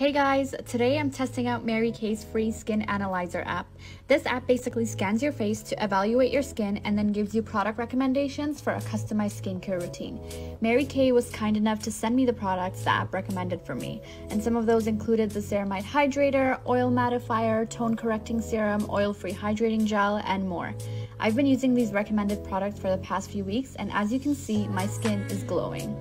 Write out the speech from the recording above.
Hey guys, today I'm testing out Mary Kay's free skin analyzer app. This app basically scans your face to evaluate your skin and then gives you product recommendations for a customized skincare routine. Mary Kay was kind enough to send me the products the app recommended for me, and some of those included the Ceramide Hydrator, Oil Mattifier, Tone Correcting Serum, Oil Free Hydrating Gel, and more. I've been using these recommended products for the past few weeks, and as you can see, my skin is glowing.